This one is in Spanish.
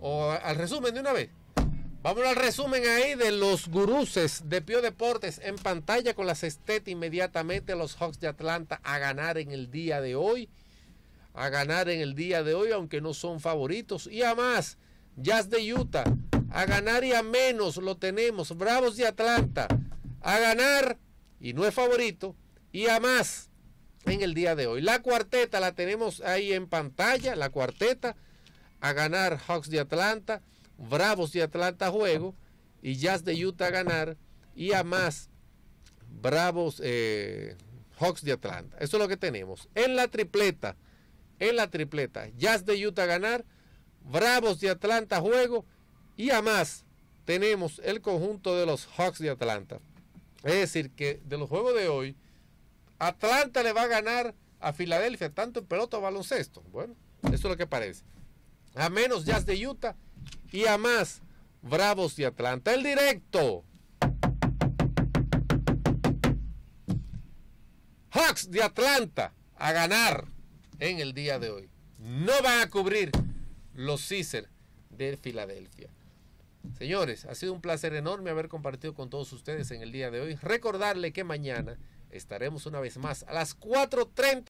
o al resumen de una vez. Vamos al resumen ahí de los guruses de Pio Deportes en pantalla con la sexteta inmediatamente los Hawks de Atlanta a ganar en el día de hoy. A ganar en el día de hoy, aunque no son favoritos. Y a más, Jazz de Utah. A ganar y a menos lo tenemos. Bravos de Atlanta. A ganar y no es favorito. Y a más en el día de hoy. La cuarteta la tenemos ahí en pantalla. La cuarteta. A ganar Hawks de Atlanta Bravos de Atlanta juego y Jazz de Utah a ganar y a más Bravos eh, Hawks de Atlanta. Eso es lo que tenemos. En la tripleta, en la tripleta, Jazz de Utah a ganar, Bravos de Atlanta juego y a más tenemos el conjunto de los Hawks de Atlanta. Es decir, que de los juegos de hoy, Atlanta le va a ganar a Filadelfia, tanto en pelota o baloncesto. Bueno, eso es lo que parece. A menos Jazz de Utah y a más Bravos de Atlanta. El directo. Hawks de Atlanta a ganar en el día de hoy. No van a cubrir los Caesar de Filadelfia. Señores, ha sido un placer enorme haber compartido con todos ustedes en el día de hoy. Recordarle que mañana estaremos una vez más a las 4.30.